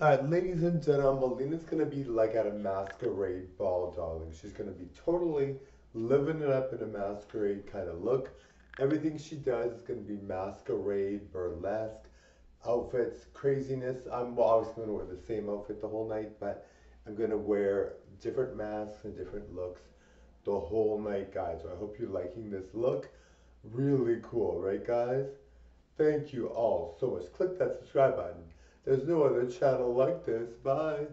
Alright, ladies and gentlemen, Mileena's gonna be like at a masquerade ball, darling. She's gonna be totally living it up in a masquerade kind of look. Everything she does is gonna be masquerade, burlesque, outfits, craziness. I'm well, obviously gonna wear the same outfit the whole night, but I'm gonna wear different masks and different looks the whole night, guys. So I hope you're liking this look. Really cool, right, guys? Thank you all so much. Click that subscribe button. There's no other channel like this. Bye.